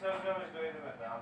那就专门堆那个杂